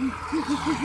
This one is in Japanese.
Mm-hmm.